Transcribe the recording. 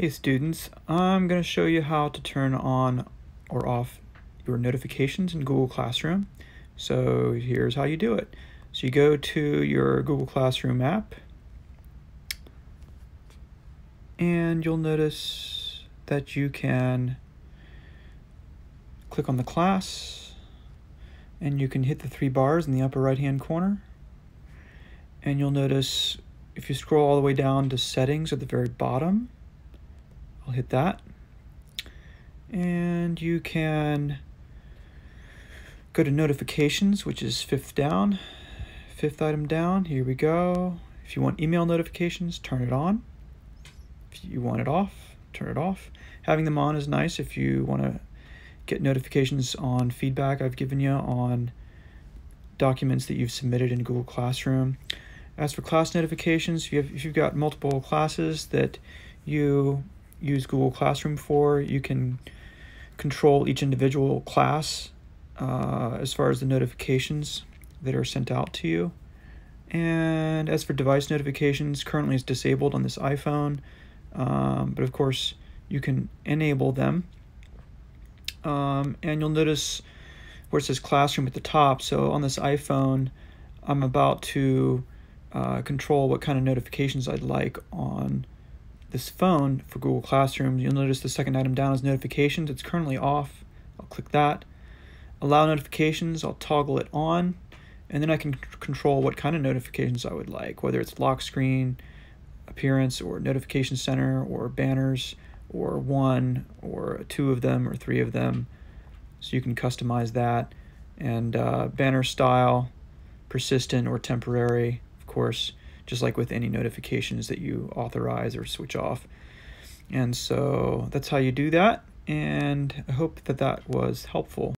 Hey students, I'm going to show you how to turn on or off your notifications in Google Classroom. So here's how you do it. So you go to your Google Classroom app and you'll notice that you can click on the class and you can hit the three bars in the upper right hand corner and you'll notice if you scroll all the way down to settings at the very bottom I'll hit that. And you can go to notifications, which is fifth down, fifth item down. Here we go. If you want email notifications, turn it on. If you want it off, turn it off. Having them on is nice if you want to get notifications on feedback I've given you on documents that you've submitted in Google Classroom. As for class notifications, if, you have, if you've got multiple classes that you use Google Classroom for. You can control each individual class uh, as far as the notifications that are sent out to you. And as for device notifications, currently it's disabled on this iPhone, um, but of course you can enable them. Um, and you'll notice where it says Classroom at the top. So on this iPhone, I'm about to uh, control what kind of notifications I'd like on this phone for Google Classroom, you'll notice the second item down is notifications. It's currently off. I'll click that. Allow notifications, I'll toggle it on, and then I can control what kind of notifications I would like, whether it's lock screen, appearance, or notification center, or banners, or one, or two of them, or three of them. So you can customize that. And uh, banner style, persistent or temporary, of course just like with any notifications that you authorize or switch off. And so that's how you do that. And I hope that that was helpful.